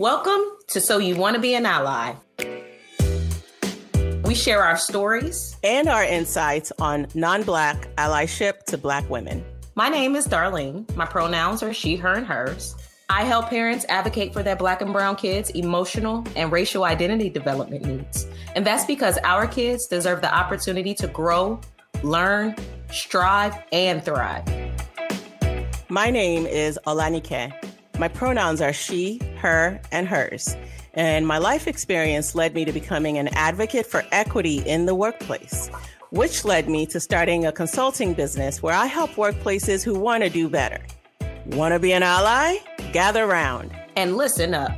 Welcome to So You Want to Be an Ally. We share our stories and our insights on non Black allyship to Black women. My name is Darlene. My pronouns are she, her, and hers. I help parents advocate for their Black and Brown kids' emotional and racial identity development needs. And that's because our kids deserve the opportunity to grow, learn, strive, and thrive. My name is Olanike. My pronouns are she, her, and hers. And my life experience led me to becoming an advocate for equity in the workplace, which led me to starting a consulting business where I help workplaces who want to do better. Want to be an ally? Gather round and listen up.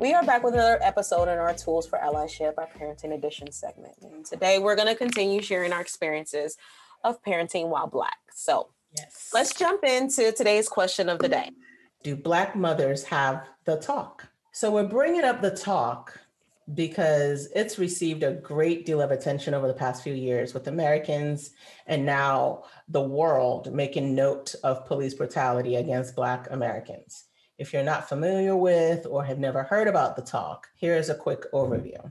We are back with another episode in our Tools for Allyship, our Parenting Edition segment. And today we're going to continue sharing our experiences of parenting while Black. So yes. let's jump into today's question of the day Do Black mothers have the talk? So we're bringing up the talk because it's received a great deal of attention over the past few years with Americans and now the world making note of police brutality against Black Americans. If you're not familiar with or have never heard about the talk, here's a quick overview.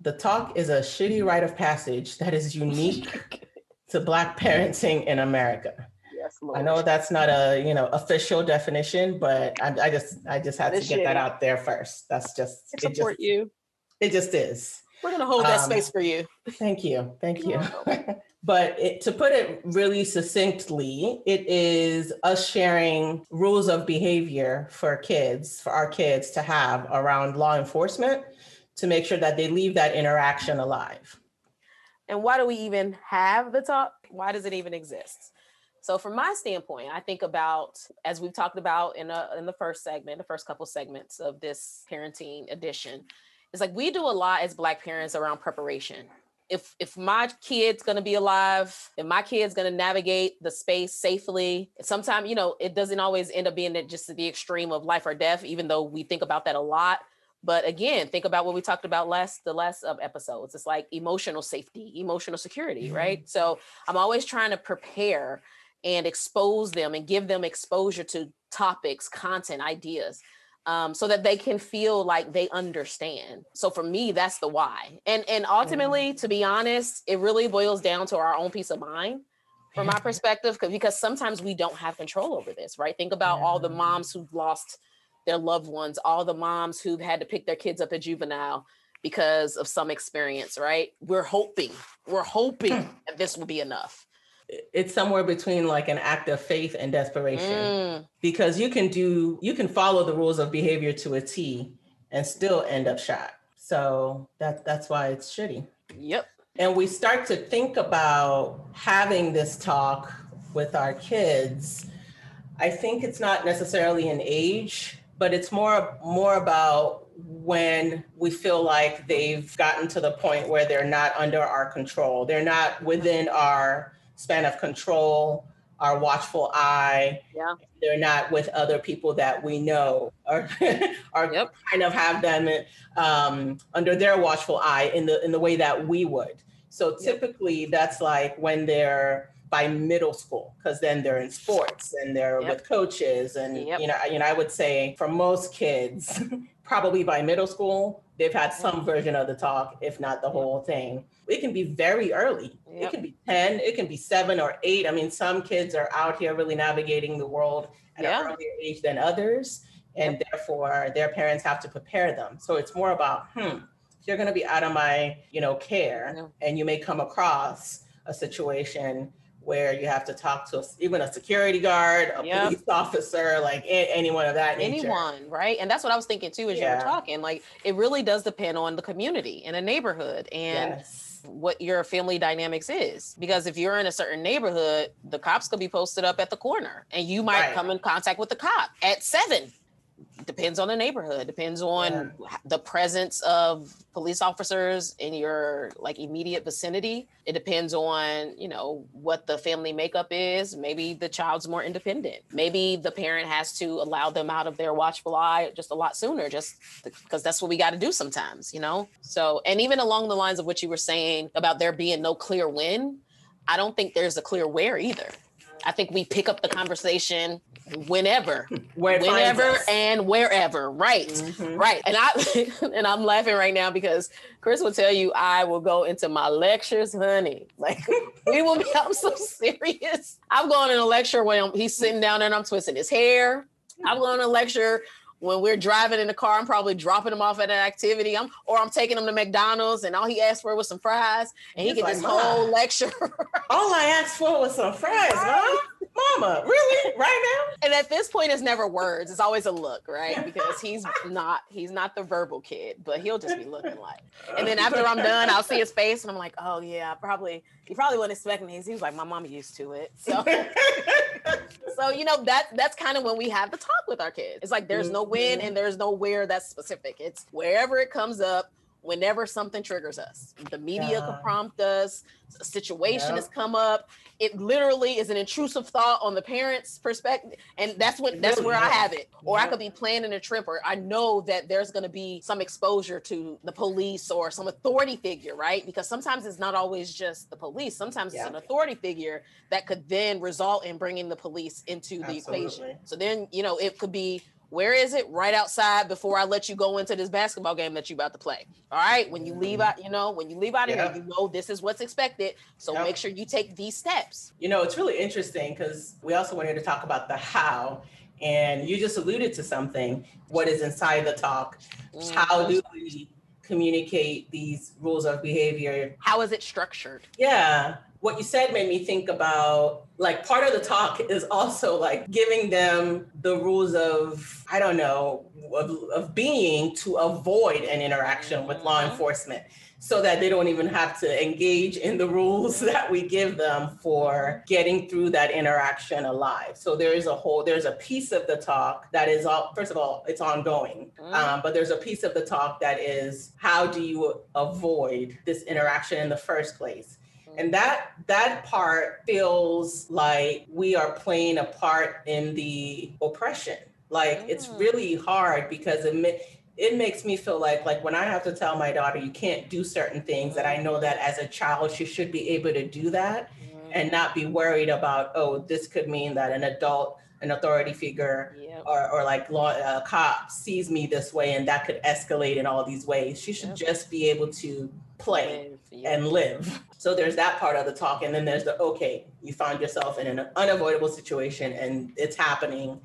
The talk is a shitty rite of passage that is unique to Black parenting in America. Yes, Lord. I know that's not a you know official definition, but I, I just I just had to get that out there first. That's just I support just, you. It just is. We're gonna hold that um, space for you. Thank you, thank you. but it, to put it really succinctly, it is us sharing rules of behavior for kids, for our kids to have around law enforcement, to make sure that they leave that interaction alive. And why do we even have the talk? Why does it even exist? So, from my standpoint, I think about as we've talked about in a, in the first segment, the first couple segments of this parenting edition it's like we do a lot as black parents around preparation if if my kid's to be alive if my kid's to navigate the space safely sometimes you know it doesn't always end up being just the extreme of life or death even though we think about that a lot but again think about what we talked about last the last of episodes it's like emotional safety emotional security mm-hmm. right so i'm always trying to prepare and expose them and give them exposure to topics content ideas um, so that they can feel like they understand. So for me, that's the why. And and ultimately, mm. to be honest, it really boils down to our own peace of mind from my perspective, because sometimes we don't have control over this, right? Think about all the moms who've lost their loved ones, all the moms who've had to pick their kids up at juvenile because of some experience, right? We're hoping, we're hoping that this will be enough it's somewhere between like an act of faith and desperation mm. because you can do you can follow the rules of behavior to a T and still end up shot. So that that's why it's shitty. Yep. And we start to think about having this talk with our kids. I think it's not necessarily an age, but it's more more about when we feel like they've gotten to the point where they're not under our control. They're not within our span of control, our watchful eye. Yeah. They're not with other people that we know or, or yep. kind of have them um, under their watchful eye in the in the way that we would. So typically yep. that's like when they're by middle school because then they're in sports and they're yep. with coaches and you know you know I would say for most kids probably by middle school they've had some version of the talk if not the whole thing it can be very early. Yep. It can be 10, it can be seven or eight. I mean, some kids are out here really navigating the world at yeah. an earlier age than others. And yep. therefore their parents have to prepare them. So it's more about, hmm, you're going to be out of my, you know, care yeah. and you may come across a situation where you have to talk to even a security guard, a yep. police officer, like anyone of that nature. Anyone, right? And that's what I was thinking too as yeah. you were talking. Like it really does depend on the community and a neighborhood and yes what your family dynamics is. Because if you're in a certain neighborhood, the cops could be posted up at the corner and you might right. come in contact with the cop at seven depends on the neighborhood depends on yeah. the presence of police officers in your like immediate vicinity. It depends on you know what the family makeup is. Maybe the child's more independent. Maybe the parent has to allow them out of their watchful eye just a lot sooner just because that's what we got to do sometimes you know? So and even along the lines of what you were saying about there being no clear when i don't think there's a clear where either I think we pick up the conversation whenever, Where whenever and wherever. Right. Mhm. Right. And I and I'm laughing right now because Chris will tell you I will go into my lectures, honey. Like we will be, I'm so serious. I'm going in a lecture when he's sitting down and I'm twisting his hair. I'm going to a lecture when we're driving in the car. I'm probably dropping him off at an activity. I'm or I'm taking him to McDonald's and all he asked for was some fries. And he He's get like, this whole lecture. All I asked for was some fries, mom. Mama, really? Right now? and at this point it's never words. It's always a look right? Because he's not he's not the verbal kid but he'll just be looking like. And then after i'm done i'll see his face and i'm like oh yeah probably he probably wasn't expecting these. He was like my mom used to it. So so you know that that's kind of when we have the talk with our kids. It's like there's mm-hmm. no when and there's no where that's specific. It's wherever it comes up whenever something triggers us the media Yeah. can prompt us a situation Yep. has come up. It literally is an intrusive thought on the parents perspective and that's what It that's where i have it. Or i could be planning a trip or i know that there's going to be some exposure to the police or some authority figure right? Because sometimes it's not always just the police. Sometimes Yeah. it's an authority figure that could then result in bringing the police into the equation. So then you know it could be where is it right outside before i let you go into this basketball game that you're about to play all right when you leave out you know when you leave out of Yeah. here you know this is what's expected so make sure you take these steps You know, it's really interesting because we also wanted to talk about the how. And you just alluded to something. What is inside the talk? How Mhm. do we communicate these rules of behavior? how is it structured Yeah. What you said made me think about like part of the talk is also like giving them the rules of, I don't know, of, of being to avoid an interaction with law Mhm. enforcement so that they don't even have to engage in the rules that we give them for getting through that interaction alive. So there is a whole, there's a piece of the talk that is all, first of all, it's ongoing. Mhm. Um, but there's a piece of the talk that is how do you avoid this interaction in the first place? And that that part feels like we are playing a part in the oppression like it's Mm. really hard because it it makes me feel like like when i have to tell my daughter you can't do certain things that i know that as a child she should be able to do that Mhm. and not be worried about oh this could mean that an adult an authority figure Yep. or, or like law a cop sees me this way and that could escalate in all these ways she should Yep. just be able to play And live. So there's that part of the talk. And then there's the okay, you found yourself in an unavoidable situation and it's happening.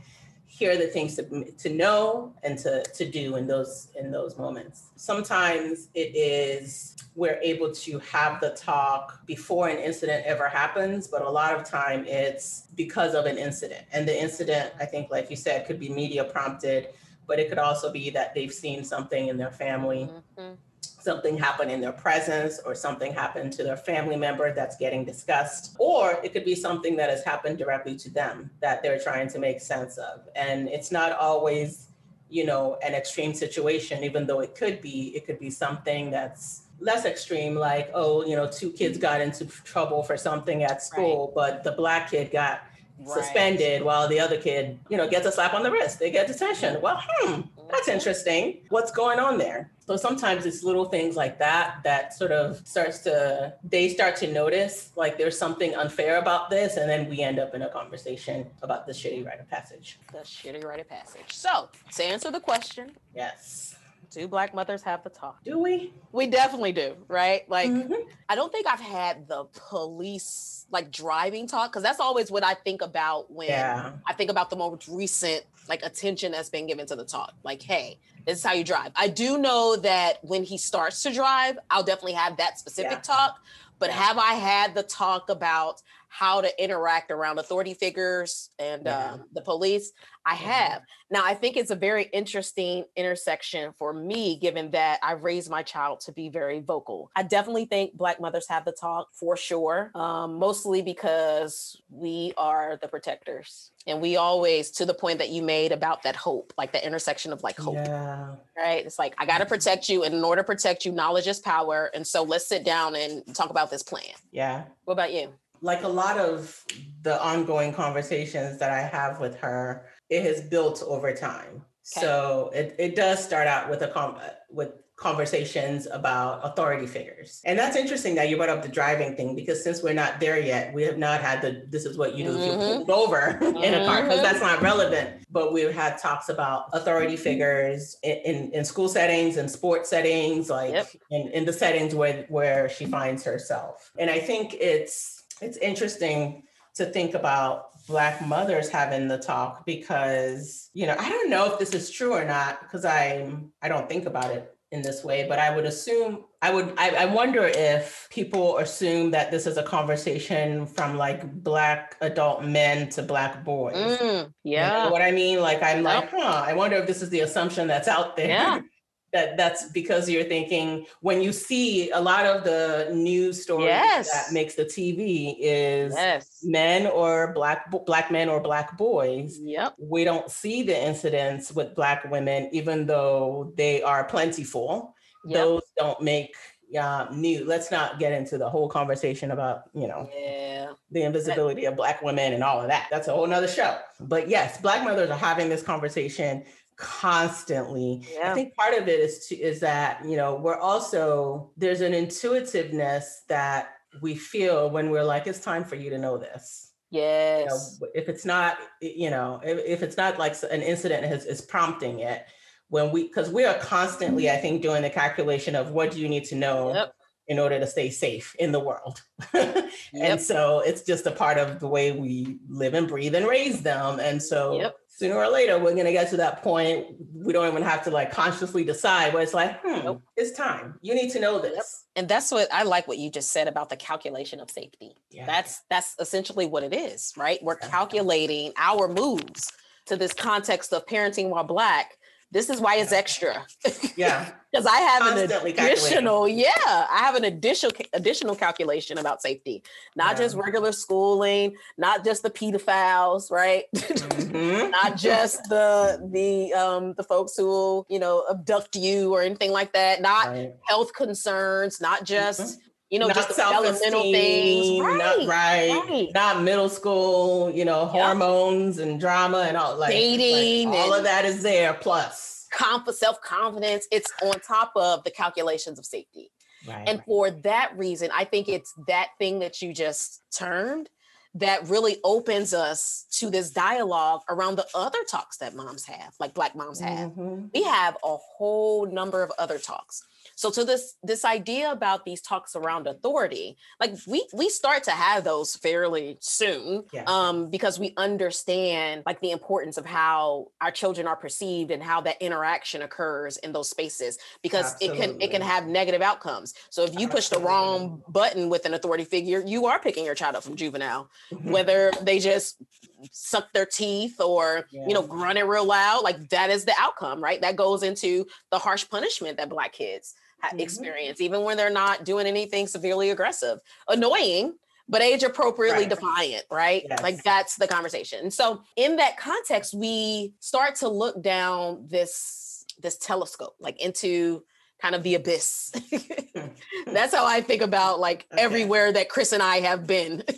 Here are the things to, to know and to, to do in those in those moments. Sometimes it is we're able to have the talk before an incident ever happens, but a lot of time it's because of an incident. And the incident, I think, like you said, could be media prompted, but it could also be that they've seen something in their family Mhm. Something happened in their presence or something happened to their family member that's getting discussed or it could be something that has happened directly to them that they're trying to make sense of. And it's not always you know an extreme situation even though it could be. It could be something that's less extreme like oh you know two kids got into trouble for something at school but the black kid got Right. suspended while the other kid you know gets a slap on the wrist. They get detention. Well hmm that's interesting. What's going on there? So sometimes it's little things like that that sort of starts to they start to notice like there's something unfair about this, and then we end up in a conversation about the shitty rite of passage. The shitty rite of passage. So to answer the question, Yes. Do black mothers have the talk? Do we? We definitely do, right? Like Mhm. I don't think I've had the police like driving talk because that's always what I think about when Yeah. I think about the most recent like attention that's been given to the talk. Like, hey, this is how you drive. I do know that when he starts to drive, I'll definitely have that specific Yeah. talk. But Yeah. have I had the talk about how to interact around authority figures and Yeah. um, the police? I Mhm. have. Now, I think it's a very interesting intersection for me, given that I've raised my child to be very vocal. I definitely think Black mothers have the talk for sure, um, mostly because we are the protectors. And we always, to the point that you made about that hope, like the intersection of like hope, Yeah. right? It's like, I got to protect you. And in order to protect you, knowledge is power. And so let's sit down and talk about this plan. Yeah. What about you? Like a lot of the ongoing conversations that I have with her, it has built over time. Okay. So it, it does start out with a com- with conversations about authority figures. And that's interesting that you brought up the driving thing because since we're not there yet, we have not had the this is what you do mm-hmm. if you mm-hmm. pulled over mm-hmm. in a car because that's not relevant. But we've had talks about authority figures in, in, in school settings and sports settings, like yep. in, in the settings where where she finds herself. And I think it's it's interesting to think about black mothers having the talk because you know i don't know if this is true or not because i i don't think about it in this way, but I would assume I would I, I, wonder if people assume that this is a conversation from like black adult men to black boys. Mm, yeah. You know what I mean? Like I'm like, huh, I wonder if this is the assumption that's out there. Yeah. That that's because you're thinking when you see a lot of the news stories yes. that makes the TV is yes. men or black black men or black boys. Yep. We don't see the incidents with black women, even though they are plentiful. Yep. Those don't make uh, new. Let's not get into the whole conversation about you know yeah. the invisibility of black women and all of that. That's a whole nother show. But yes, black mothers are having this conversation constantly. Yeah. I think part of it is to, is that you know we're also there's an intuitiveness that we feel when we're like it's time for you to know this. Yes. You know, if it's not, you know, if, if it's not like an incident is, is prompting it, when we because we are constantly, I think, doing the calculation of what do you need to know yep. in order to stay safe in the world. yep. And so it's just a part of the way we live and breathe and raise them. And so yep sooner or later we're going to get to that point we don't even have to like consciously decide but it's like hmm nope. it's time you need to know this yep. and that's what i like what you just said about the calculation of safety yeah. that's that's essentially what it is right we're calculating our moves to this context of parenting while black this is why it's extra. Yeah. Because I have Constantly an additional, yeah, I have an additional additional calculation about safety, not yeah. just regular schooling, not just the pedophiles, right? Mm-hmm. not just the the um the folks who will, you know abduct you or anything like that, not right. health concerns, not just mm-hmm you know, not just developmental things. Right, not right, right, Not middle school, you know, yep. hormones and drama and all like dating. Like all of that is there. Plus conf- self-confidence. It's on top of the calculations of safety. Right. And for that reason, I think it's that thing that you just termed that really opens us to this dialogue around the other talks that moms have, like Black moms have. Mm-hmm. We have a whole number of other talks. So to this this idea about these talks around authority, like we we start to have those fairly soon, yeah. um, because we understand like the importance of how our children are perceived and how that interaction occurs in those spaces, because Absolutely. it can it can have negative outcomes. So if you push the wrong button with an authority figure, you are picking your child up from juvenile, mm-hmm. whether they just suck their teeth or yeah. you know grunt it real loud like that is the outcome right that goes into the harsh punishment that black kids mm-hmm. experience, even when they're not doing anything severely aggressive. Annoying, but age appropriately right. defiant, right? Yes. Like that's the conversation. so in that context, we start to look down this this telescope, like into kind of the abyss. that's how I think about like okay. everywhere that Chris and I have been.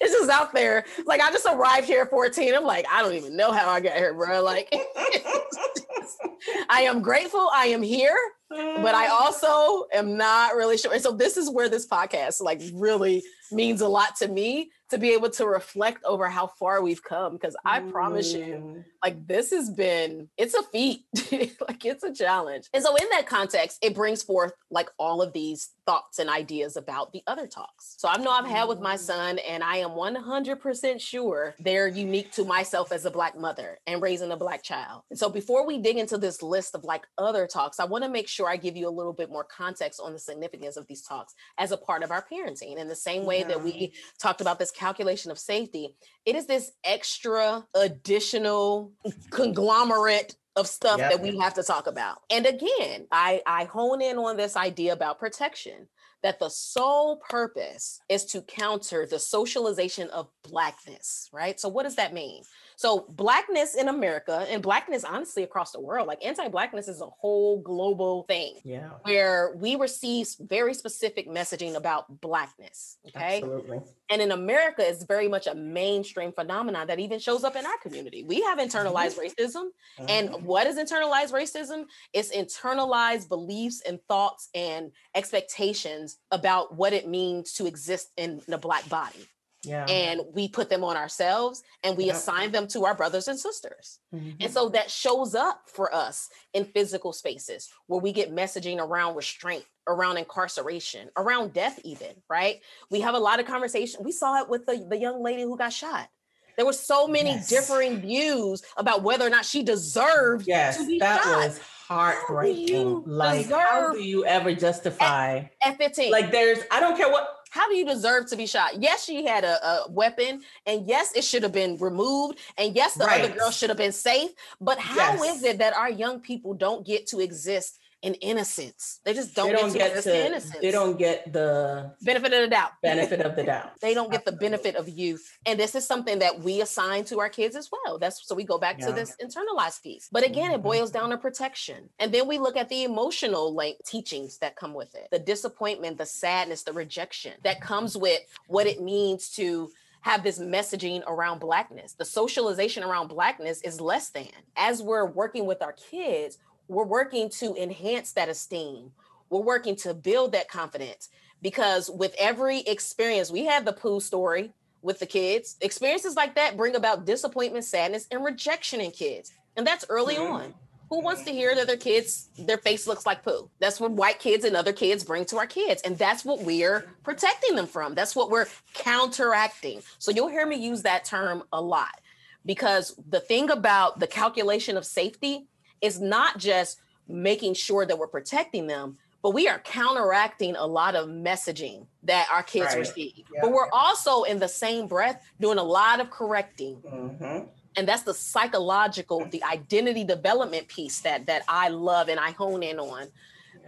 it's just out there. Like I just arrived here at 14. I'm like, I don't even know how I got here, bro. Like I am grateful I am here, but I also am not really sure. And so this is where this podcast like really means a lot to me to be able to reflect over how far we've come because i promise you mm. Like this has been it's a feat. Like it's a challenge. And so in that context it brings forth like all of these thoughts and ideas about the other talks. So i know i've had with my mm. son and i am 100% sure they're unique to myself as a black mother and raising a black child. And so before we dig into this list of like other talks i want to make sure i give you a little bit more context on the significance of these talks as a part of our parenting. In the same way that we talked about this calculation of safety, it is this extra additional conglomerate of stuff yep. that we have to talk about. And again, I, I hone in on this idea about protection that the sole purpose is to counter the socialization of blackness, right? So what does that mean? So blackness in America and blackness honestly across the world, like anti-blackness is a whole global thing. Yeah. Where we receive very specific messaging about blackness. Okay. Absolutely. And in America, it's very much a mainstream phenomenon that even shows up in our community. We have internalized mm-hmm. racism, mm-hmm. and what is internalized racism? It's internalized beliefs and thoughts and expectations about what it means to exist in the black body. Yeah. And we put them on ourselves and we yep. assign them to our brothers and sisters. Mm-hmm. And so that shows up for us in physical spaces where we get messaging around restraint, around incarceration, around death, even, right? We have a lot of conversation. We saw it with the, the young lady who got shot. There were so many yes. differing views about whether or not she deserved yes, to be that shot. was heartbreaking. How like, how do you ever justify at, at 15? Like, there's, I don't care what how do you deserve to be shot? Yes, she had a, a weapon, and yes, it should have been removed, and yes, the right. other girl should have been safe. But how yes. is it that our young people don't get to exist in innocence. They just don't, they don't get, get to, innocence. They don't get the benefit of the doubt. Benefit of the doubt. they don't get the benefit of youth. And this is something that we assign to our kids as well. That's so we go back yeah. to this internalized piece. But again, it mm-hmm. boils down to protection. And then we look at the emotional like teachings that come with it. The disappointment, the sadness, the rejection that comes with what it means to have this messaging around blackness. The socialization around blackness is less than. As we're working with our kids, we're working to enhance that esteem. We're working to build that confidence because with every experience, we had the poo story with the kids. Experiences like that bring about disappointment, sadness, and rejection in kids. And that's early mm-hmm. on. Who wants to hear that their kids, their face looks like poo? That's what white kids and other kids bring to our kids. And that's what we're protecting them from. That's what we're counteracting. So you'll hear me use that term a lot because the thing about the calculation of safety is not just making sure that we're protecting them, but we are counteracting a lot of messaging that our kids right. receive. Yeah. But we're also in the same breath doing a lot of correcting. Mm-hmm. And that's the psychological, the identity development piece that that I love and I hone in on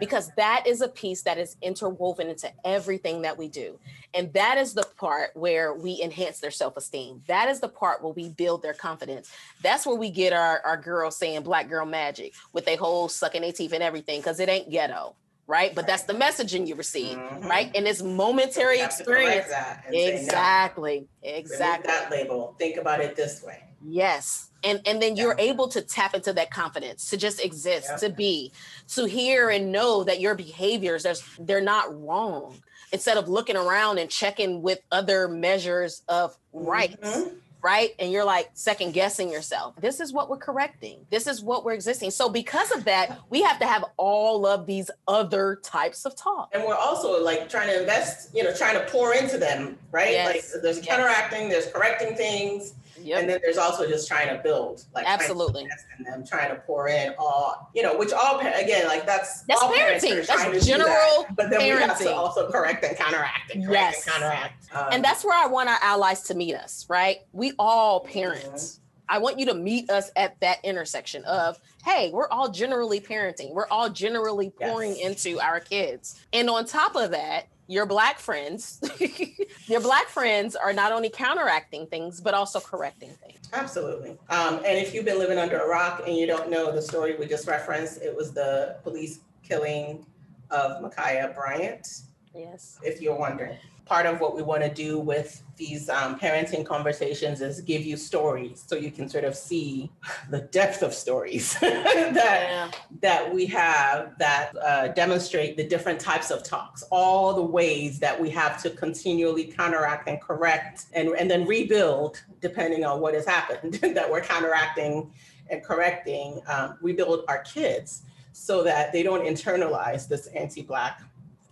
because that is a piece that is interwoven into everything that we do. And that is the part where we enhance their self esteem. That is the part where we build their confidence. That's where we get our, our girls saying black girl magic with their whole sucking their teeth and everything, because it ain't ghetto. Right. But that's the messaging you receive. Mm-hmm. Right. And it's momentary experience. Exactly. No. Exactly. Remove that label. Think about it this way. Yes and and then you're able to tap into that confidence to just exist yeah. to be to hear and know that your behaviors there's they're not wrong. Instead of looking around and checking with other measures of rights mm-hmm. right? And you're like second guessing yourself. This is what we're correcting. This is what we're existing. So because of that we have to have all of these other types of talk. And we're also like trying to invest you know trying to pour into them right? Yes. like there's counteracting yes. there's correcting things Yep. And then there's also just trying to build, like absolutely, and them trying to pour in all, you know, which all again, like that's that's parenting. That's general that, but then parenting. we have to also correct and counteract and correct yes. and counteract. Um, and that's where I want our allies to meet us. Right? We all parents. Mm-hmm. I want you to meet us at that intersection of, hey, we're all generally parenting. We're all generally pouring yes. into our kids. And on top of that, your black friends, your black friends are not only counteracting things, but also correcting things. Absolutely. Um, and if you've been living under a rock and you don't know the story we just referenced, it was the police killing of Ma'Khia Bryant. Yes. If you're wondering part of what we want to do with these um, parenting conversations is give you stories so you can sort of see the depth of stories that yeah. that we have that uh, demonstrate the different types of talks all the ways that we have to continually counteract and correct and, and then rebuild depending on what has happened that we're counteracting and correcting um, rebuild our kids so that they don't internalize this anti-black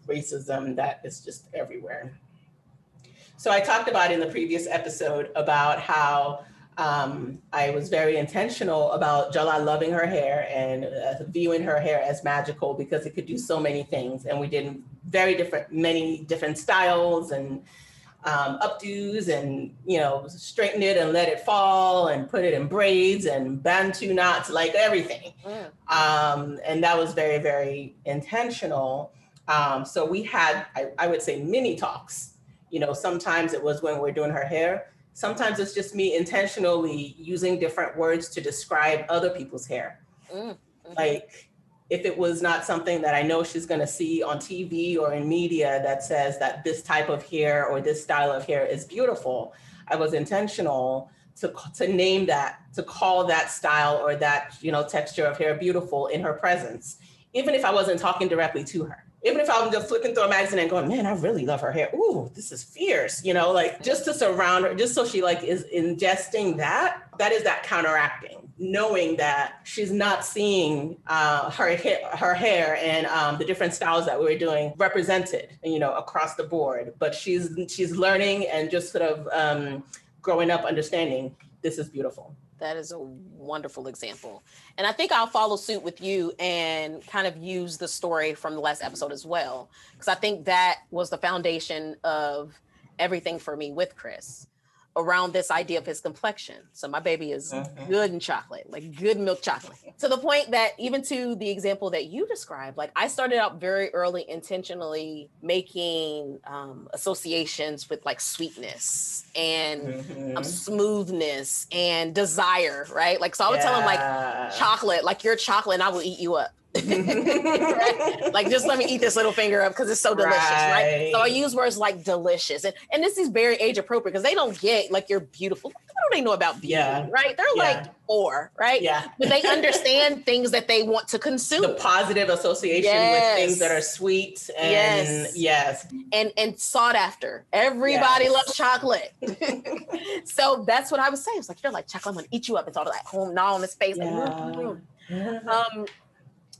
racism that is just everywhere so I talked about in the previous episode about how um, I was very intentional about Jala loving her hair and uh, viewing her hair as magical because it could do so many things. And we did very different, many different styles and um, updos and, you know, straighten it and let it fall and put it in braids and bantu knots, like everything. Mm. Um, and that was very, very intentional. Um, so we had, I, I would say, mini talks you know, sometimes it was when we're doing her hair. Sometimes it's just me intentionally using different words to describe other people's hair. Mm-hmm. Like if it was not something that I know she's going to see on TV or in media that says that this type of hair or this style of hair is beautiful, I was intentional to, to name that, to call that style or that, you know, texture of hair beautiful in her presence, even if I wasn't talking directly to her. Even if I'm just flipping through a magazine and going, man, I really love her hair. Ooh, this is fierce, you know, like just to surround her, just so she like is ingesting that, that is that counteracting, knowing that she's not seeing uh, her, her hair and um, the different styles that we were doing represented, you know, across the board. But she's she's learning and just sort of um, growing up understanding this is beautiful. That is a wonderful example. And I think I'll follow suit with you and kind of use the story from the last episode as well. Because I think that was the foundation of everything for me with Chris around this idea of his complexion. So my baby is mm-hmm. good in chocolate, like good milk chocolate. To the point that even to the example that you described, like I started out very early intentionally making um, associations with like sweetness and um, mm-hmm. um, smoothness and desire, right? Like so I would yeah. tell him like chocolate, like you're chocolate and I will eat you up. like just let me eat this little finger up because it's so delicious, right. right. So I use words like delicious, and and this is very age appropriate because they don't get like you're beautiful. What do they know about beauty, yeah. right? They're yeah. like four, right? Yeah, but they understand things that they want to consume. The positive association yes. with things that are sweet and yes, yes. and and sought after. Everybody yes. loves chocolate, so that's what I was saying. It's like you're like chocolate, I'm gonna eat you up. It's all like home gnaw on his face. Yeah. Like, um,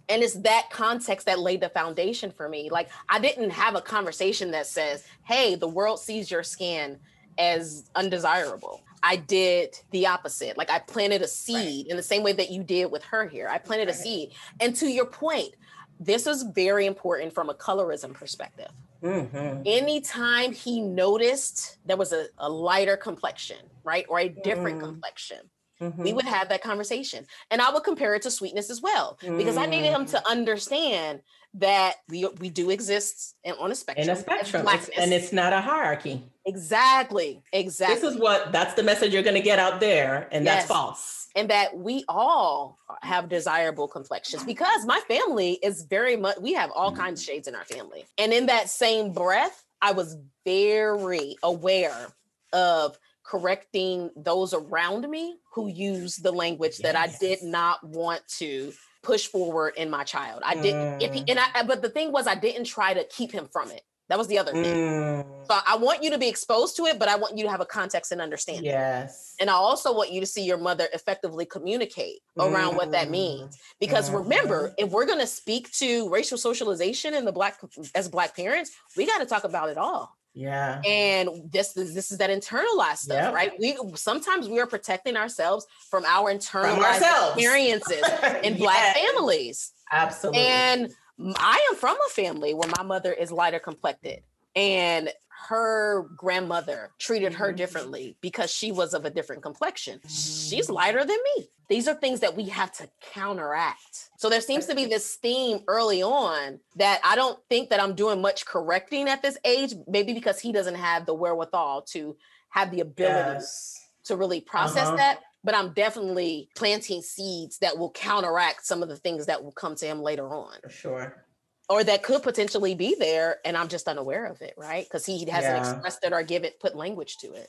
and it's that context that laid the foundation for me like i didn't have a conversation that says hey the world sees your skin as undesirable i did the opposite like i planted a seed right. in the same way that you did with her here i planted right. a seed and to your point this is very important from a colorism perspective mm-hmm. anytime he noticed there was a, a lighter complexion right or a different mm. complexion Mm-hmm. We would have that conversation. And I would compare it to sweetness as well, because mm. I needed him to mm. understand that we we do exist in, on a spectrum. In a spectrum. It's, and it's not a hierarchy. Exactly. Exactly. This is what that's the message you're gonna get out there. And yes. that's false. And that we all have desirable complexions because my family is very much we have all mm. kinds of shades in our family. And in that same breath, I was very aware of correcting those around me who use the language yes. that I did not want to push forward in my child. I didn't if he, mm. and I but the thing was I didn't try to keep him from it. That was the other thing. Mm. So I want you to be exposed to it, but I want you to have a context and understanding. Yes. And I also want you to see your mother effectively communicate around mm. what that means. Mm. Because mm. remember, if we're going to speak to racial socialization in the black as black parents, we got to talk about it all. Yeah. And this is this is that internalized stuff, yep. right? We sometimes we are protecting ourselves from our internalized from experiences in yes. black families. Absolutely. And I am from a family where my mother is lighter complected and her grandmother treated her mm-hmm. differently because she was of a different complexion. She's mm-hmm. lighter than me. These are things that we have to counteract. So there seems to be this theme early on that I don't think that I'm doing much correcting at this age, maybe because he doesn't have the wherewithal to have the ability yes. to really process uh-huh. that. But I'm definitely planting seeds that will counteract some of the things that will come to him later on. For sure or that could potentially be there and i'm just unaware of it right? Because he hasn't yeah. expressed it or give it put language to it.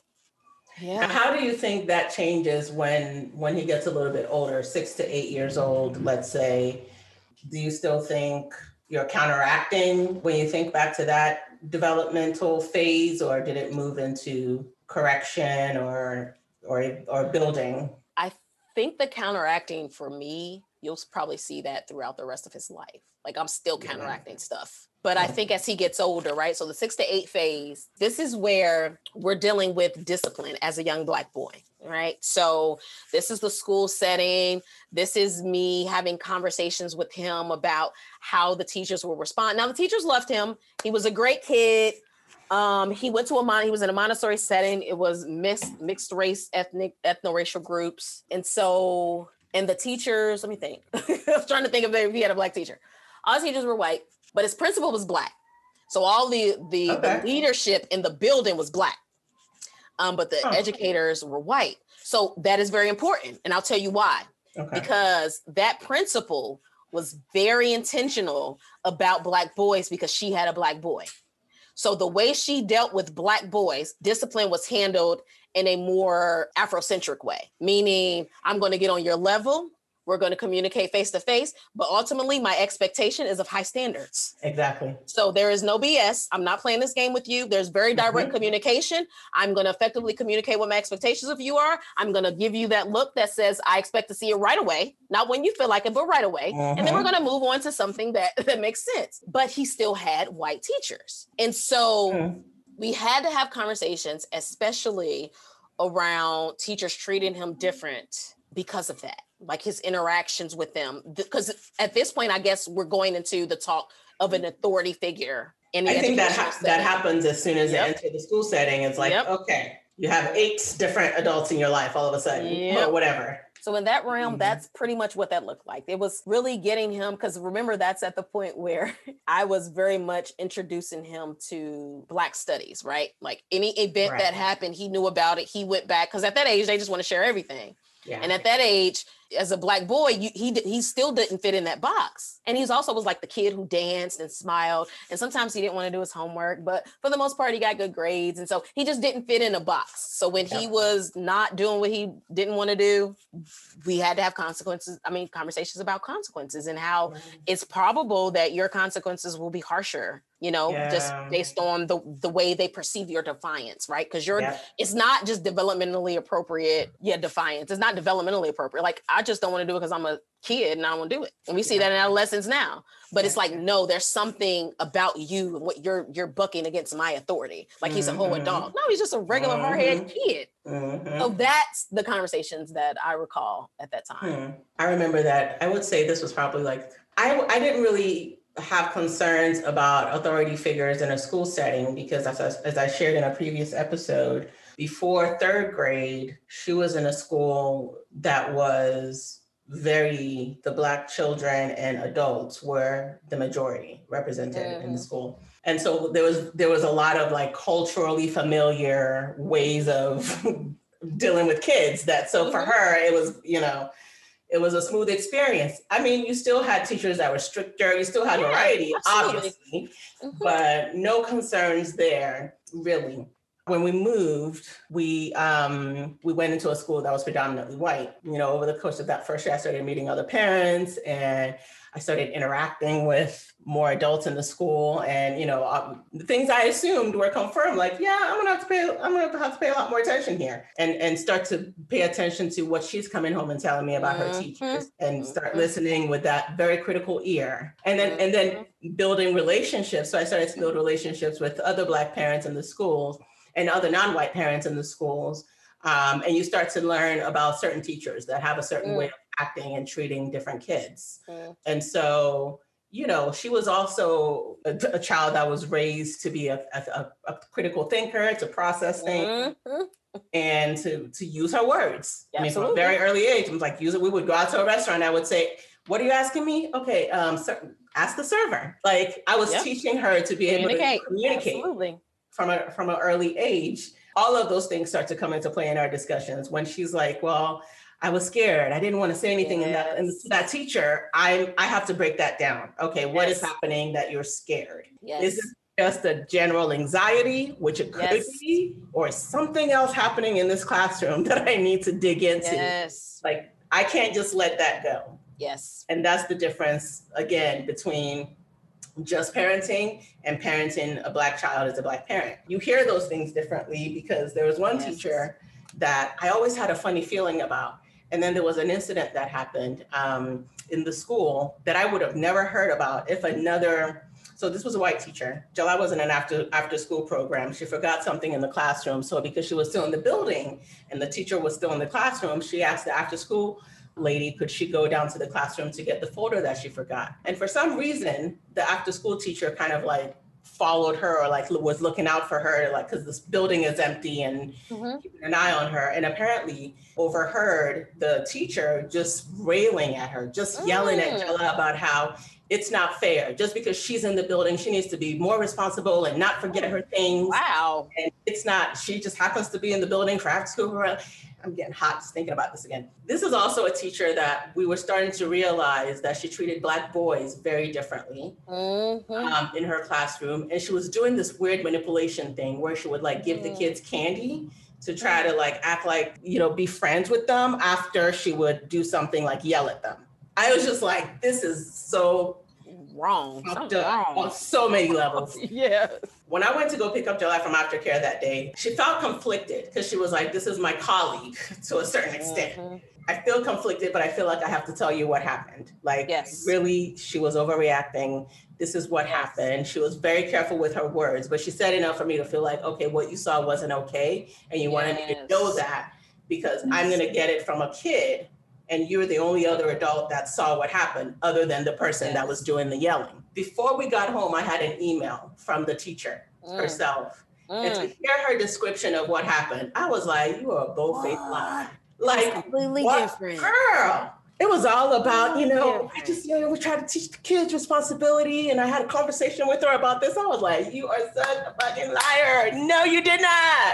Yeah. how do you think that changes when when he gets a little bit older six to eight years old let's say? Do you still think you're counteracting when you think back to that developmental phase or did it move into correction or or or building? I think the counteracting for me you'll probably see that throughout the rest of his life. Like I'm still counteracting yeah. stuff. But I think as he gets older, right? So the six to eight phase, this is where we're dealing with discipline as a young Black boy, right? So this is the school setting. This is me having conversations with him about how the teachers will respond. Now, the teachers loved him. He was a great kid. Um, he went to a mon. He was in a Montessori setting. It was mixed mixed race, ethnic, ethno racial groups, and so and the teachers, let me think. I was trying to think of if he had a black teacher. All the teachers were white, but his principal was black. So all the the, okay. the leadership in the building was black. Um, but the huh. educators were white. So that is very important. And I'll tell you why. Okay. Because that principal was very intentional about black boys because she had a black boy. So the way she dealt with black boys, discipline was handled in a more Afrocentric way, meaning I'm going to get on your level. We're going to communicate face to face, but ultimately, my expectation is of high standards. Exactly. So there is no BS. I'm not playing this game with you. There's very direct mm-hmm. communication. I'm going to effectively communicate what my expectations of you are. I'm going to give you that look that says I expect to see it right away, not when you feel like it, but right away. And then we're mm-hmm. going to move on to something that that makes sense. But he still had white teachers, and so. Mm we had to have conversations, especially around teachers treating him different because of that, like his interactions with them. Because at this point, I guess we're going into the talk of an authority figure. In the I think that ha- that happens as soon as yep. you enter the school setting. It's like, yep. okay, you have eight different adults in your life all of a sudden, yep. or whatever. So in that realm, mm-hmm. that's pretty much what that looked like. It was really getting him because remember that's at the point where I was very much introducing him to black studies, right? Like any event right. that happened, he knew about it. He went back because at that age they just want to share everything. Yeah. And at that age, as a black boy, you, he he still didn't fit in that box. And he's also was like the kid who danced and smiled. And sometimes he didn't want to do his homework, but for the most part, he got good grades. And so he just didn't fit in a box. So when he was not doing what he didn't want to do, we had to have consequences. I mean, conversations about consequences and how mm-hmm. it's probable that your consequences will be harsher you know yeah. just based on the the way they perceive your defiance right because you're yeah. it's not just developmentally appropriate yeah defiance it's not developmentally appropriate like i just don't want to do it because i'm a kid and i don't want to do it and we see yeah. that in adolescence now but it's like no there's something about you and what you're you're bucking against my authority like he's a whole mm-hmm. dog no he's just a regular mm-hmm. hard-headed kid mm-hmm. so that's the conversations that i recall at that time hmm. i remember that i would say this was probably like i i didn't really have concerns about authority figures in a school setting because as, as I shared in a previous episode, before third grade, she was in a school that was very, the Black children and adults were the majority represented mm-hmm. in the mm-hmm. school. And so there was there was a lot of like culturally familiar ways of dealing with kids that so mm-hmm. for her it was, you know, it was a smooth experience. I mean, you still had teachers that were stricter, you still had yeah, variety, absolutely. obviously, mm-hmm. but no concerns there, really. When we moved, we um, we went into a school that was predominantly white. You know, over the course of that first year, I started meeting other parents and I started interacting with more adults in the school, and you know, um, the things I assumed were confirmed. Like, yeah, I'm gonna have to pay. I'm gonna have to pay a lot more attention here, and and start to pay attention to what she's coming home and telling me about mm-hmm. her teachers, and start mm-hmm. listening with that very critical ear, and then and then mm-hmm. building relationships. So I started to build relationships with other Black parents in the schools and other non-white parents in the schools. Um, and you start to learn about certain teachers that have a certain mm. way of acting and treating different kids. Mm. And so, you know, she was also a, a, child that was raised to be a, a, a critical thinker, to process things. Mm-hmm. And to to use her words. Yeah, I mean, absolutely. from a very early age, I was like, use it. We would go out to a restaurant. I would say, "What are you asking me?" Okay, um, ask the server. Like I was yep. teaching her to be able to communicate absolutely. From a from an early age. All of those things start to come into play in our discussions. When she's like, "Well, I was scared. I didn't want to say anything. Yes. And that, and that teacher, I I have to break that down. Okay, what yes. is happening that you're scared? Yes. Is it just a general anxiety, which it could yes. be, or something else happening in this classroom that I need to dig into? Yes. Like I can't just let that go. Yes. And that's the difference again between just parenting and parenting a black child as a black parent. You hear those things differently because there was one yes. teacher that I always had a funny feeling about. And then there was an incident that happened um, in the school that I would have never heard about if another. So this was a white teacher. July was in an after after school program. She forgot something in the classroom. So because she was still in the building and the teacher was still in the classroom, she asked the after school lady could she go down to the classroom to get the folder that she forgot. And for some reason, the after school teacher kind of like followed her or like was looking out for her like because this building is empty and mm-hmm. keeping an eye on her and apparently overheard the teacher just railing at her just mm. yelling at Jella mm. about how it's not fair just because she's in the building she needs to be more responsible and not forget her things wow and it's not she just happens to be in the building for after school I'm getting hot just thinking about this again. This is also a teacher that we were starting to realize that she treated Black boys very differently mm-hmm. um, in her classroom. And she was doing this weird manipulation thing where she would like give mm. the kids candy to try to like act like, you know, be friends with them after she would do something like yell at them. I was just like, this is so wrong. wrong. on so many levels. yeah. When I went to go pick up July from aftercare that day, she felt conflicted because she was like, this is my colleague to a certain extent. Mm-hmm. I feel conflicted, but I feel like I have to tell you what happened. Like, yes. really, she was overreacting. This is what yes. happened. She was very careful with her words, but she said enough for me to feel like, okay, what you saw wasn't okay. And you yes. wanted me to know that because I'm going to get it from a kid. And you're the only other adult that saw what happened, other than the person that was doing the yelling. Before we got home, I had an email from the teacher mm. herself. Mm. And to mm. hear her description of what happened, I was like, you are a bold faced liar. Like completely what? different. Girl. It was all about, you know, I just, you know, we try to teach the kids responsibility. And I had a conversation with her about this. I was like, you are such a fucking liar. No, you did not.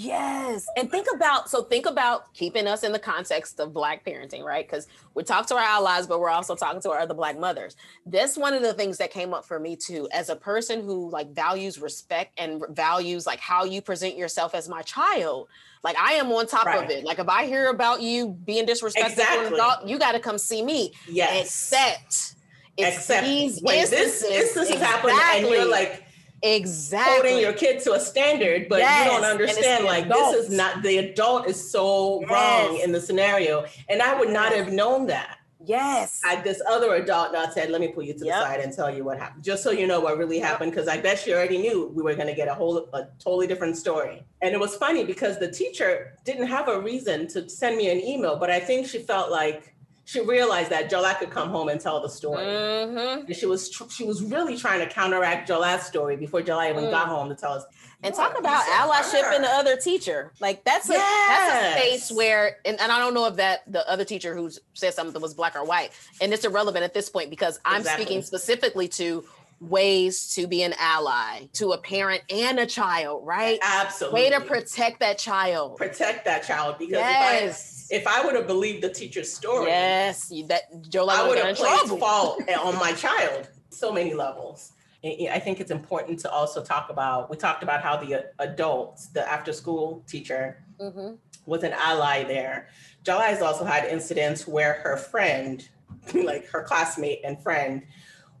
Yes. And think about so think about keeping us in the context of black parenting, right? Because we talk to our allies, but we're also talking to our other black mothers. That's one of the things that came up for me too, as a person who like values respect and values like how you present yourself as my child. Like I am on top right. of it. Like if I hear about you being disrespectful, exactly. adult, you got to come see me. Yes. Except Except these wait, this instance exactly. happened and you're like exactly holding your kid to a standard but yes. you don't understand like adult. this is not the adult is so yes. wrong in the scenario and i would not have known that yes had this other adult not said let me pull you to yep. the side and tell you what happened just so you know what really happened because i bet she already knew we were going to get a whole a totally different story and it was funny because the teacher didn't have a reason to send me an email but i think she felt like she realized that Jolette could come home and tell the story. Mm-hmm. And she was tr- she was really trying to counteract Jolette's story before Jolette even mm. got home to tell us. And talk about allyship in the other teacher. Like that's a yes. that's a space where and, and I don't know if that the other teacher who said something was black or white. And it's irrelevant at this point because I'm exactly. speaking specifically to ways to be an ally to a parent and a child, right? Absolutely. Way to protect that child. Protect that child because yes if I would have believed the teacher's story, yes, that Joe I would have placed fault on my child. So many levels. I think it's important to also talk about. We talked about how the adults, the after school teacher, mm-hmm. was an ally there. Jala has also had incidents where her friend, like her classmate and friend,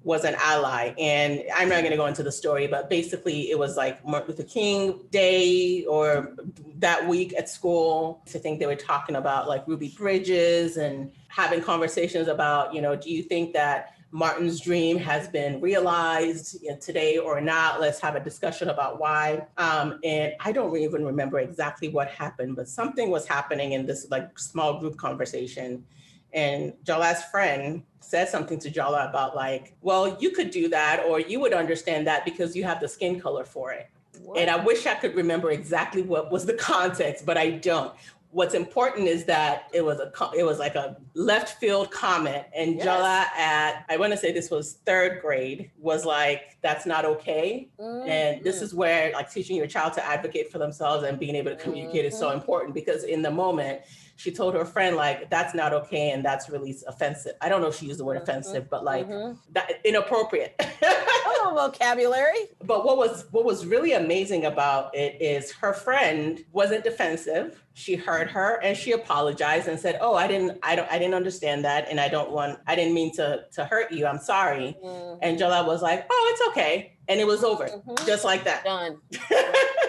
was an ally. And I'm not going to go into the story, but basically it was like Martin Luther King Day or that week at school. I think they were talking about like Ruby Bridges and having conversations about, you know, do you think that Martin's dream has been realized today or not. Let's have a discussion about why. Um, and I don't even remember exactly what happened, but something was happening in this like small group conversation. And Jala's friend said something to Jala about like, well, you could do that, or you would understand that because you have the skin color for it. What? And I wish I could remember exactly what was the context, but I don't. What's important is that it was a it was like a left field comment, and yes. Jala at I want to say this was third grade was like that's not okay, mm-hmm. and this is where like teaching your child to advocate for themselves and being able to communicate mm-hmm. is so mm-hmm. important because in the moment she told her friend like that's not okay and that's really offensive. I don't know if she used the word mm-hmm. offensive, but like mm-hmm. that inappropriate. oh, vocabulary. But what was what was really amazing about it is her friend wasn't defensive. She heard her and she apologized and said, "Oh, I didn't I don't I didn't understand that and I don't want I didn't mean to to hurt you. I'm sorry." Mm-hmm. And Jola was like, "Oh, it's okay." And it was over. Mm-hmm. Just like that. Done.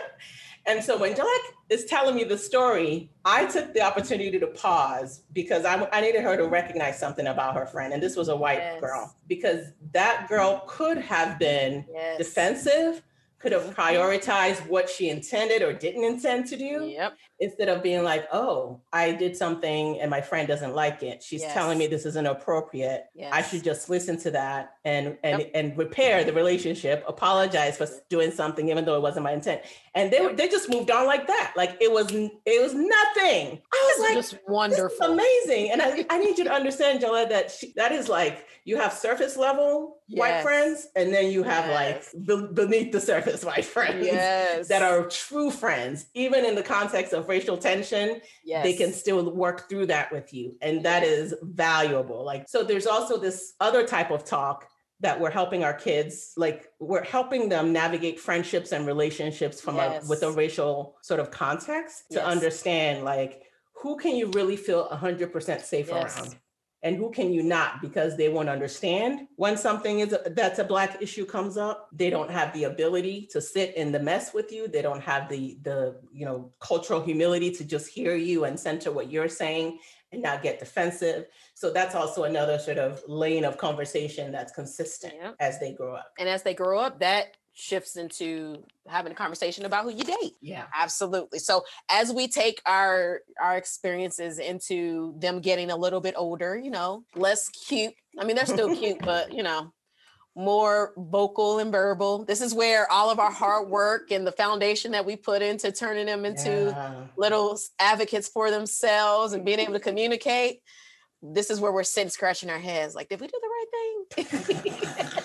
And so when Jalek is telling me the story, I took the opportunity to pause because I, I needed her to recognize something about her friend. And this was a white yes. girl because that girl could have been yes. defensive could have mm-hmm. prioritized what she intended or didn't intend to do yep. instead of being like, oh, I did something and my friend doesn't like it. She's yes. telling me this is inappropriate. Yes. I should just listen to that and and yep. and repair the relationship, apologize for doing something even though it wasn't my intent. And they yep. they just moved on like that. Like it was it was nothing. I was like, just wonderful. amazing. And I, I need you to understand, Jola, that she, that is like you have surface level yes. white friends, and then you have like be- beneath the surface white friends yes. that are true friends. Even in the context of racial tension, yes. they can still work through that with you. And that is valuable. Like, so there's also this other type of talk that we're helping our kids like we're helping them navigate friendships and relationships from yes. a with a racial sort of context to yes. understand like who can you really feel 100% safe yes. around and who can you not? Because they won't understand when something is a, that's a black issue comes up. They don't have the ability to sit in the mess with you. They don't have the the you know cultural humility to just hear you and center what you're saying and not get defensive. So that's also another sort of lane of conversation that's consistent yeah. as they grow up. And as they grow up that shifts into having a conversation about who you date. Yeah. Absolutely. So as we take our our experiences into them getting a little bit older, you know, less cute. I mean, they're still cute, but you know, more vocal and verbal. This is where all of our hard work and the foundation that we put into turning them into yeah. little advocates for themselves and being able to communicate. This is where we're sitting scratching our heads like, did we do the right thing?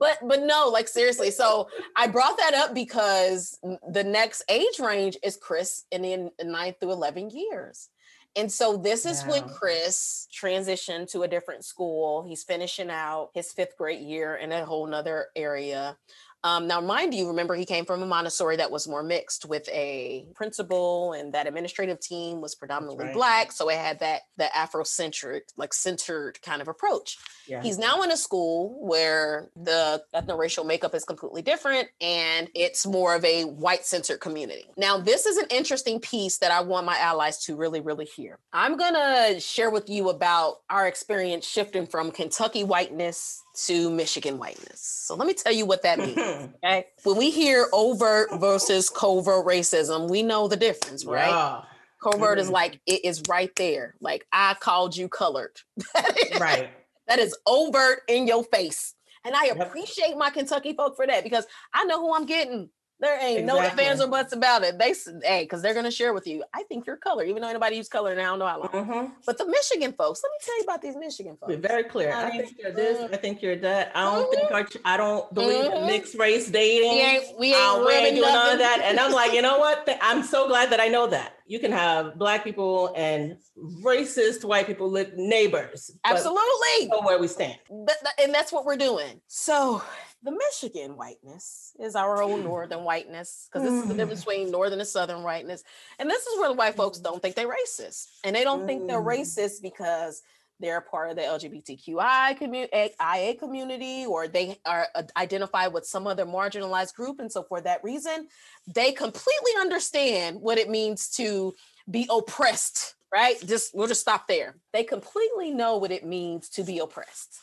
but but no like seriously so i brought that up because the next age range is chris in the 9 through 11 years and so this is when Chris transitioned to a different school. He's finishing out his fifth grade year in a whole nother area. Um, now, mind you, remember he came from a Montessori that was more mixed with a principal, and that administrative team was predominantly right. black, so it had that the Afrocentric, like centered kind of approach. Yeah. He's now in a school where the ethno-racial makeup is completely different, and it's more of a white-centered community. Now, this is an interesting piece that I want my allies to really, really hear. I'm gonna share with you about our experience shifting from Kentucky whiteness to Michigan whiteness. So let me tell you what that means. okay. When we hear overt versus covert racism, we know the difference, right? Yeah. Covert mm-hmm. is like it is right there. Like I called you colored. right. That is overt in your face. And I appreciate my Kentucky folk for that because I know who I'm getting. There ain't exactly. no fans or buts about it. They hey, because they're gonna share with you. I think you're color, even though anybody use color now, I don't know how long. Mm-hmm. But the Michigan folks, let me tell you about these Michigan folks. Be very clear. I, I think you're this. I think you're that. I don't mm-hmm. think our, I don't believe mm-hmm. in mixed race dating. We ain't, we ain't, we ain't doing none of that. And I'm like, you know what? I'm so glad that I know that. You can have black people and racist white people live neighbors. Absolutely. Know where we stand. But, and that's what we're doing. So the Michigan whiteness is our own northern whiteness because this is the difference mm. between northern and southern whiteness. And this is where the white folks mm. don't think they're racist. And they don't think they're mm. racist because they're part of the LGBTQI community, IA community, or they are identified with some other marginalized group. And so for that reason, they completely understand what it means to be oppressed, right? Just we'll just stop there. They completely know what it means to be oppressed.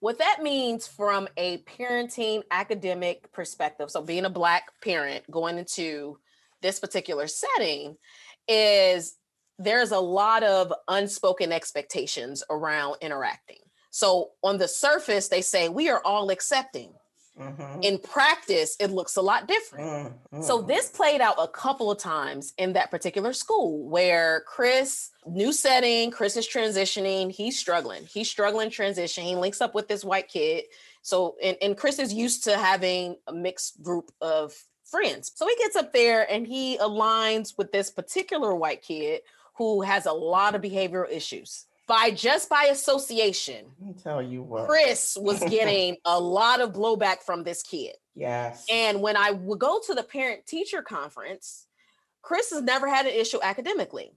What that means from a parenting academic perspective, so being a Black parent going into this particular setting, is there's a lot of unspoken expectations around interacting. So on the surface, they say we are all accepting. Mm-hmm. In practice, it looks a lot different. Mm-hmm. So this played out a couple of times in that particular school where Chris, new setting, Chris is transitioning. He's struggling. He's struggling transition. He links up with this white kid. So and, and Chris is used to having a mixed group of friends. So he gets up there and he aligns with this particular white kid who has a lot of behavioral issues by just by association. Let me tell you what. Chris was getting a lot of blowback from this kid. Yes. And when I would go to the parent teacher conference, Chris has never had an issue academically.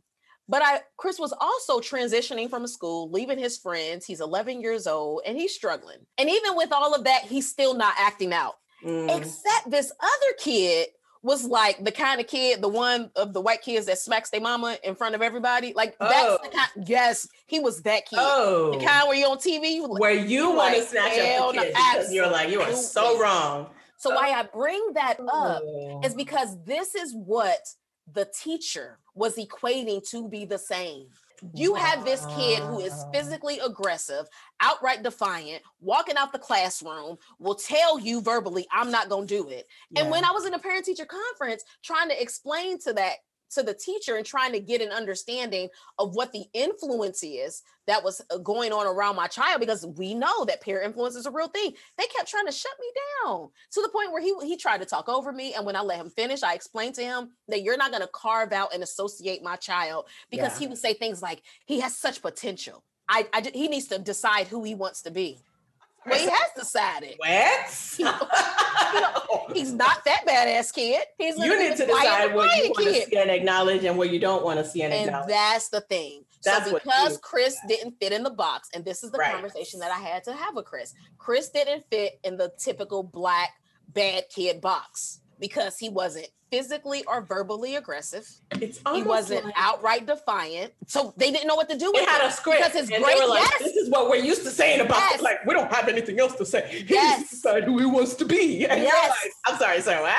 But I Chris was also transitioning from a school, leaving his friends. He's 11 years old and he's struggling. And even with all of that, he's still not acting out. Mm. Except this other kid was like the kind of kid, the one of the white kids that smacks their mama in front of everybody. Like oh. that's the oh. kind. Yes, he was that kid. Oh, the kind where you on TV, you where you want to snatch up the kid because you're like you are so wrong. So oh. why I bring that up oh. is because this is what the teacher was equating to be the same. You have this kid who is physically aggressive, outright defiant, walking out the classroom, will tell you verbally, I'm not going to do it. Yeah. And when I was in a parent teacher conference trying to explain to that to the teacher and trying to get an understanding of what the influence is that was uh, going on around my child because we know that peer influence is a real thing. They kept trying to shut me down to the point where he he tried to talk over me and when I let him finish I explained to him that you're not going to carve out and associate my child because yeah. he would say things like he has such potential. I, I he needs to decide who he wants to be. Well, he has decided. What? You know, he's not that badass kid. He's you need to decide what you want to see and acknowledge and what you don't want to see and, and acknowledge. that's the thing. That's so because Chris didn't fit in the box, and this is the right. conversation that I had to have with Chris. Chris didn't fit in the typical black bad kid box because he wasn't physically or verbally aggressive. he wasn't like, outright defiant. So they didn't know what to do with it. had a script. Because his and great, like, yes. this is what we're used to saying about yes. like we don't have anything else to say. He yes. decide who he wants to be. And yes. Like, I'm sorry, sorry.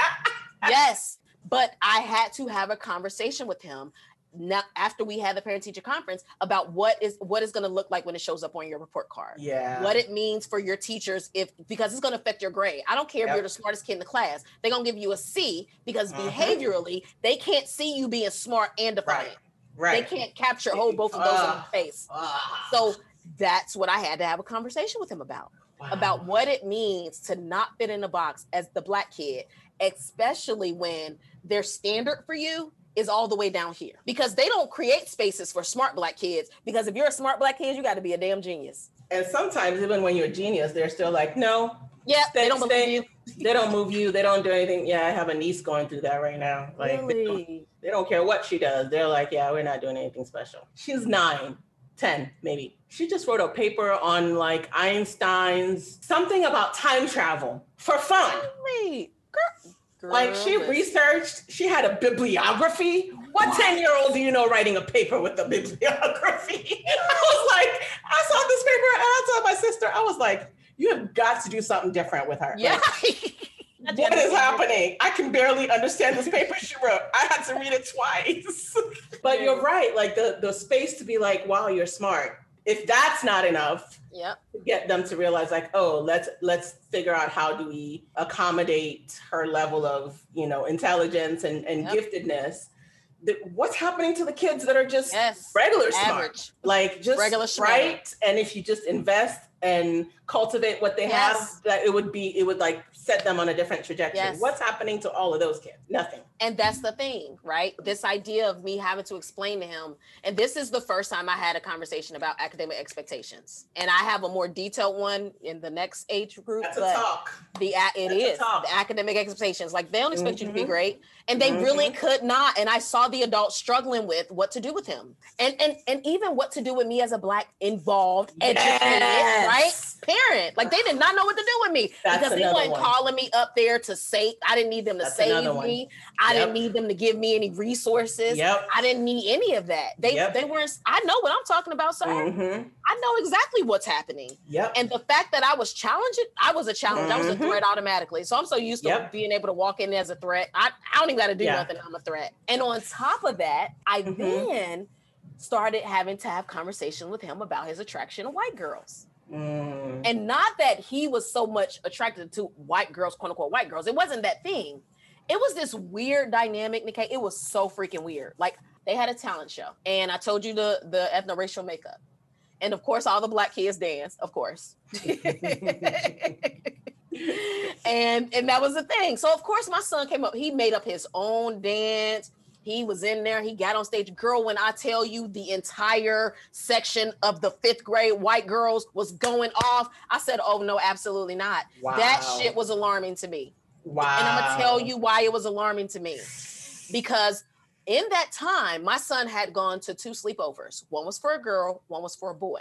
Yes. But I had to have a conversation with him now after we had the parent teacher conference about what is what is going to look like when it shows up on your report card yeah what it means for your teachers if because it's going to affect your grade i don't care yep. if you're the smartest kid in the class they're going to give you a c because uh-huh. behaviorally they can't see you being smart and defiant right, right. they can't capture hold both of those uh, in the face uh, so that's what i had to have a conversation with him about wow. about what it means to not fit in a box as the black kid especially when their standard for you is all the way down here because they don't create spaces for smart black kids. Because if you're a smart black kid, you got to be a damn genius. And sometimes, even when you're a genius, they're still like, no. Yeah, they don't stay, move you. They don't move you. They don't do anything. Yeah, I have a niece going through that right now. Like, really? they, don't, they don't care what she does. They're like, yeah, we're not doing anything special. She's nine. 10 maybe she just wrote a paper on like einstein's something about time travel for fun Wait, girl, like she researched, she had a bibliography. What 10 year old do you know writing a paper with a bibliography? I was like, I saw this paper and I told my sister, I was like, you have got to do something different with her. Yeah. Like, what is happening? I can barely understand this paper she wrote. I had to read it twice. but you're right. Like the, the space to be like, wow, you're smart if that's not enough yep. to get them to realize like oh let's let's figure out how do we accommodate her level of you know intelligence and, and yep. giftedness the, what's happening to the kids that are just yes. regular Average. smart like just regular smart. right and if you just invest and cultivate what they yes. have that it would be it would like set them on a different trajectory. Yes. What's happening to all of those kids? Nothing. And that's the thing, right? This idea of me having to explain to him, and this is the first time I had a conversation about academic expectations. And I have a more detailed one in the next age group. That's a talk. The it is the academic expectations. Like they don't expect mm-hmm. you to be mm-hmm. great, and they mm-hmm. really could not. And I saw the adults struggling with what to do with him, and and and even what to do with me as a black involved, yes. Right parent. Like they did not know what to do with me that's because they weren't calling me up there to save. I didn't need them to That's save me. I yep. didn't need them to give me any resources. Yep. I didn't need any of that. They yep. they weren't. I know what I'm talking about, sir. Mm-hmm. I know exactly what's happening. Yep. And the fact that I was challenged, I was a challenge. Mm-hmm. I was a mm-hmm. threat automatically. So I'm so used to yep. being able to walk in as a threat. I, I don't even got to do yeah. nothing. I'm a threat. And on top of that, I mm-hmm. then started having to have conversation with him about his attraction to white girls. Mm. And not that he was so much attracted to white girls, quote unquote, white girls. It wasn't that thing. It was this weird dynamic, Nikkei. It was so freaking weird. Like they had a talent show, and I told you the the ethno-racial makeup, and of course all the black kids dance, of course. and and that was the thing. So of course my son came up. He made up his own dance. He was in there. He got on stage. Girl, when I tell you the entire section of the fifth grade white girls was going off, I said, Oh, no, absolutely not. Wow. That shit was alarming to me. Wow. And I'm going to tell you why it was alarming to me. Because in that time, my son had gone to two sleepovers. One was for a girl, one was for a boy.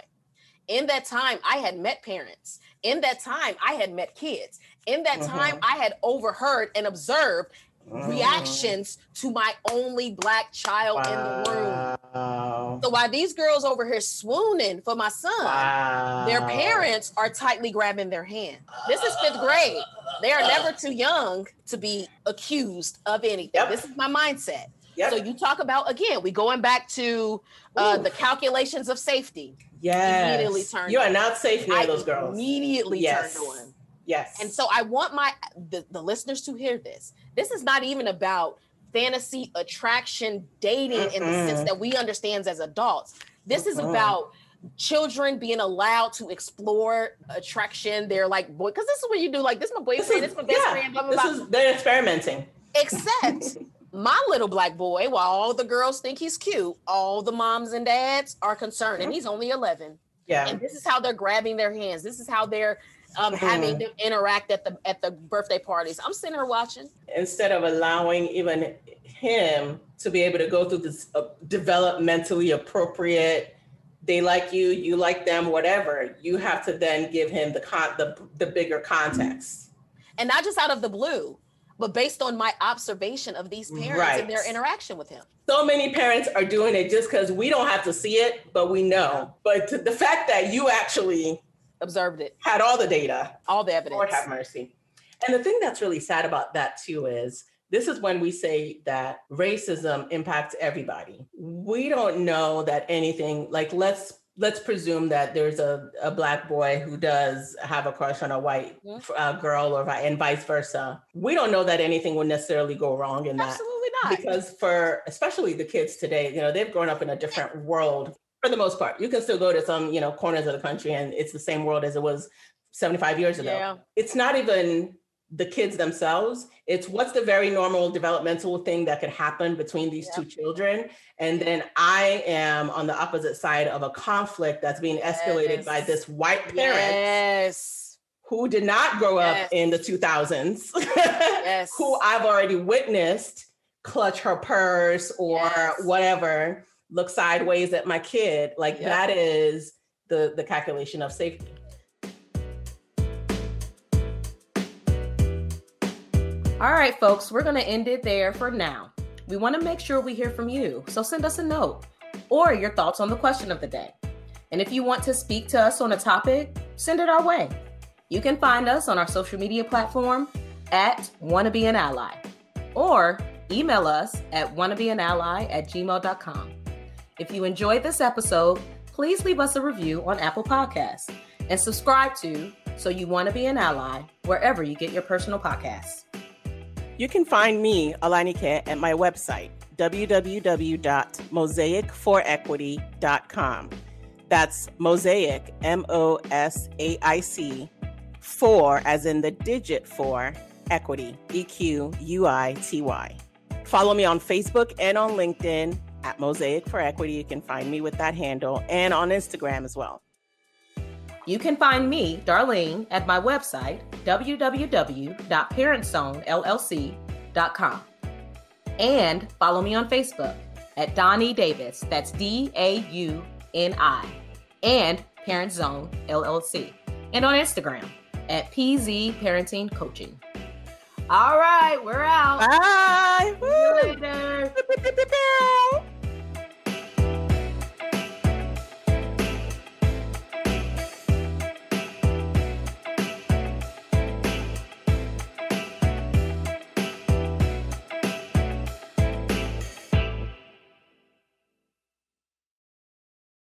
In that time, I had met parents. In that time, I had met kids. In that uh-huh. time, I had overheard and observed uh-huh. reactions to my only black child wow. in the room. So while these girls over here swooning for my son, wow. their parents are tightly grabbing their hand. This is fifth grade. They are never too young to be accused of anything. Yep. This is my mindset. Yep. So you talk about again, we going back to uh, the calculations of safety. Yes. Immediately turned. You are not safe near I those girls. Immediately yes. turned on. Yes. And so I want my the, the listeners to hear this. This is not even about fantasy attraction dating mm in the sense that we understand as adults. This is about children being allowed to explore attraction. They're like, boy, because this is what you do. Like, this is my boyfriend, this is, my best yeah, friend. Blah, blah, this blah. Is, they're experimenting. Except my little black boy, while all the girls think he's cute, all the moms and dads are concerned, mm-hmm. and he's only 11. Yeah. And this is how they're grabbing their hands. This is how they're um, having them interact at the at the birthday parties. I'm sitting here watching. Instead of allowing even him to be able to go through this uh, developmentally appropriate, they like you, you like them, whatever. You have to then give him the con the the bigger context, and not just out of the blue, but based on my observation of these parents right. and their interaction with him. So many parents are doing it just because we don't have to see it, but we know. But the fact that you actually observed it, had all the data, all the evidence. Lord have mercy. And the thing that's really sad about that too is this is when we say that racism impacts everybody. We don't know that anything like let's let's presume that there's a, a black boy who does have a crush on a white uh, girl or and vice versa. We don't know that anything would necessarily go wrong in that. Absolutely not. Because for especially the kids today you know they've grown up in a different world for the most part. You can still go to some, you know, corners of the country and it's the same world as it was 75 years ago. Yeah. It's not even the kids themselves. It's what's the very normal developmental thing that could happen between these yeah. two children. And then I am on the opposite side of a conflict that's being escalated yes. by this white parent. Yes. Who did not grow yes. up in the 2000s, yes. who I've already witnessed clutch her purse or whatever look sideways at my kid. Like yep. that is the the calculation of safety. All right, folks, we're going to end it there for now. We want to make sure we hear from you, so send us a note or your thoughts on the question of the day. And if you want to speak to us on a topic, send it our way. You can find us on our social media platform at wanna be an ally or email us at wannabeanally at gmail.com. If you enjoyed this episode, please leave us a review on Apple Podcasts and subscribe to So You Want to Be an Ally wherever you get your personal podcasts. You can find me, Olanike, at my website, www.mosaicforequity.com. That's mosaic, M O S A I C, for as in the digit for equity, E Q U I T Y. Follow me on Facebook and on LinkedIn at Mosaic for Equity. You can find me with that handle and on Instagram as well. You can find me, Darlene, at my website, www.parentzonellc.com. And follow me on Facebook at Dauni Davis, that's D A U N I, and Parent Zone LLC. And on Instagram at PZ Parenting Coaching. All right, we're out. Bye. See you later.